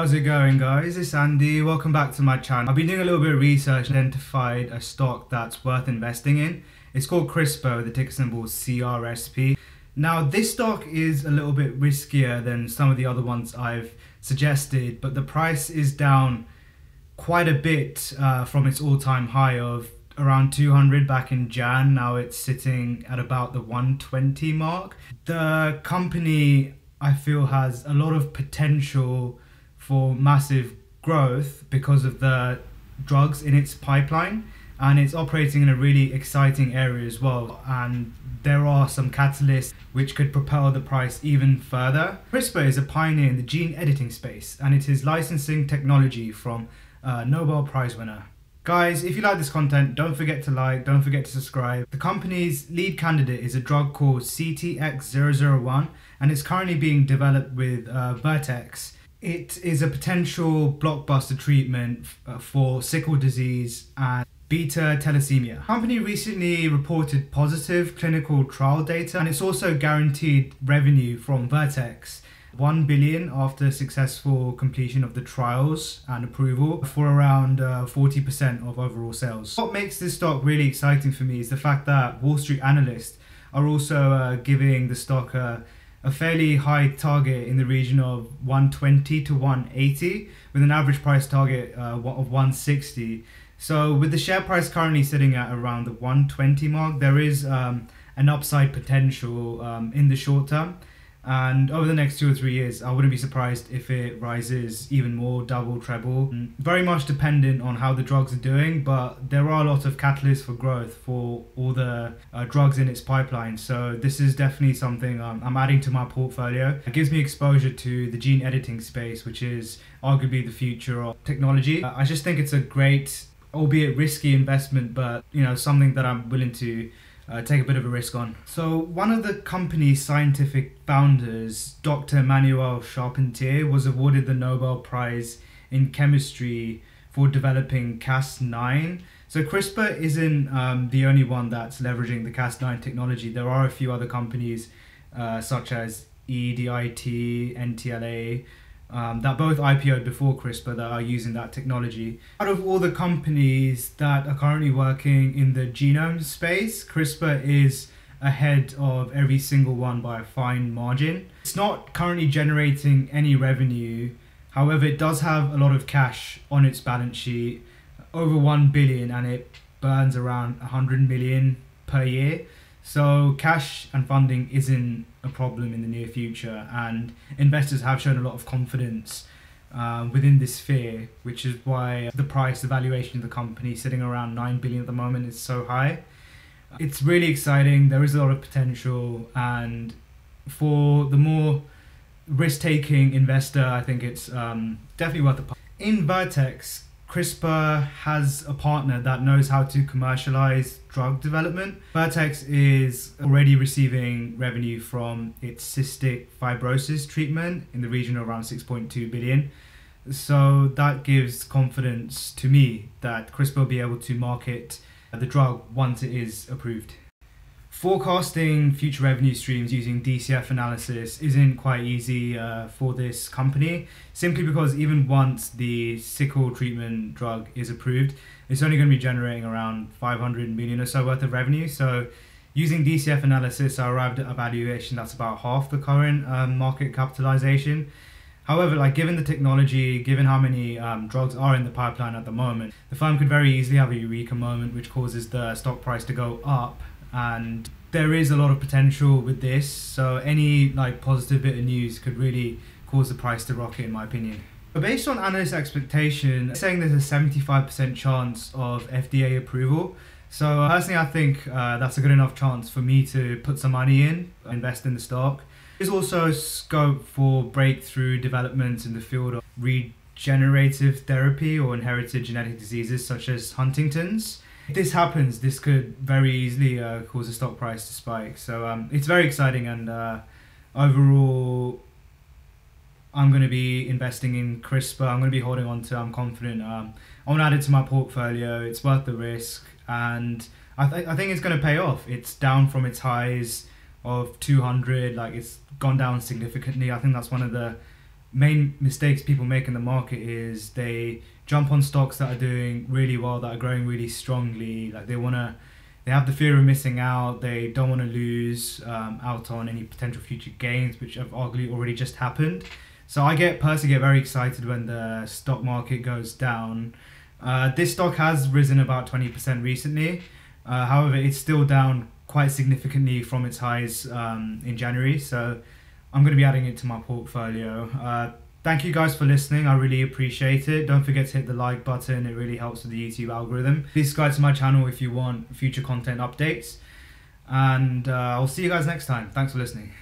How's it going guys? It's Andy, welcome back to my channel. I've been doing a little bit of research and identified a stock that's worth investing in. It's called CRISPR, the ticker symbol CRSP. Now this stock is a little bit riskier than some of the other ones I've suggested, but the price is down quite a bit uh, from its all-time high of around 200 back in Jan. Now it's sitting at about the 120 mark. The company I feel has a lot of potential for massive growth because of the drugs in its pipeline and it's operating in a really exciting area as well and there are some catalysts which could propel the price even further. CRISPR is a pioneer in the gene editing space and it is licensing technology from a Nobel Prize winner. Guys, if you like this content, don't forget to like, don't forget to subscribe. The company's lead candidate is a drug called CTX001 and it's currently being developed with uh, Vertex it is a potential blockbuster treatment uh, for sickle disease and beta thalassemia. Company recently reported positive clinical trial data and it's also guaranteed revenue from Vertex 1 billion after successful completion of the trials and approval for around uh, 40% of overall sales. What makes this stock really exciting for me is the fact that Wall Street analysts are also uh, giving the stock a fairly high target in the region of 120 to 180 with an average price target uh, of 160 so with the share price currently sitting at around the 120 mark there is um, an upside potential um, in the short term and over the next two or three years i wouldn't be surprised if it rises even more double treble. Mm, very much dependent on how the drugs are doing but there are a lot of catalysts for growth for all the uh, drugs in its pipeline. So this is definitely something um, i'm adding to my portfolio. It gives me exposure to the gene editing space which is arguably the future of technology. I just think it's a great albeit risky investment but you know something that i'm willing to uh, take a bit of a risk on. So, one of the company's scientific founders, Dr. Emmanuelle Charpentier, was awarded the Nobel Prize in Chemistry for developing Cas9. So, CRISPR isn't um, the only one that's leveraging the Cas9 technology. There are a few other companies, uh, such as EDIT, NTLA, um, that both IPO'd before CRISPR that are using that technology. Out of all the companies that are currently working in the genome space, CRISPR is ahead of every single one by a fine margin. It's not currently generating any revenue, however, it does have a lot of cash on its balance sheet, over 1 billion, and it burns around 100 million per year. So cash and funding isn't a problem in the near future, and investors have shown a lot of confidence uh, within this sphere, which is why the price, the valuation of the company, sitting around nine billion at the moment, is so high. It's really exciting. There is a lot of potential, and for the more risk-taking investor, I think it's um, definitely worth the. In Vertex, CRISPR has a partner that knows how to commercialize drug development. Vertex is already receiving revenue from its cystic fibrosis treatment in the region of around 6.2 billion. So that gives confidence to me that CRISPR will be able to market the drug once it is approved. Forecasting future revenue streams using DCF analysis isn't quite easy uh, for this company, simply because even once the sickle treatment drug is approved, it's only going to be generating around 500 million or so worth of revenue. So, using DCF analysis, I arrived at a valuation that's about half the current um, market capitalization. However, like given the technology, given how many um, drugs are in the pipeline at the moment, the firm could very easily have a eureka moment which causes the stock price to go up and there is a lot of potential with this. So any like positive bit of news could really cause the price to rocket, in my opinion. But based on analyst expectation, saying there's a 75% chance of FDA approval. So personally, I think uh, that's a good enough chance for me to put some money in, invest in the stock. There's also scope for breakthrough developments in the field of regenerative therapy or inherited genetic diseases such as Huntington's. If this happens, this could very easily uh, cause the stock price to spike. So um, it's very exciting and uh, overall, I'm going to be investing in CRISPR. I'm going to be holding on to. I'm confident. Um, I want to add it to my portfolio. It's worth the risk, and I, th- I think it's going to pay off. It's down from its highs of 200. Like it's gone down significantly. I think that's one of the main mistakes people make in the market is they jump on stocks that are doing really well, that are growing really strongly. Like they want to they have the fear of missing out. They don't want to lose um, out on any potential future gains, which have arguably already just happened. So I get personally get very excited when the stock market goes down. Uh, this stock has risen about twenty percent recently. Uh, however, it's still down quite significantly from its highs um, in January. So I'm going to be adding it to my portfolio. Uh, Thank you guys for listening. I really appreciate it. Don't forget to hit the like button. It really helps with the YouTube algorithm. Please subscribe to my channel if you want future content updates. And uh, I'll see you guys next time. Thanks for listening.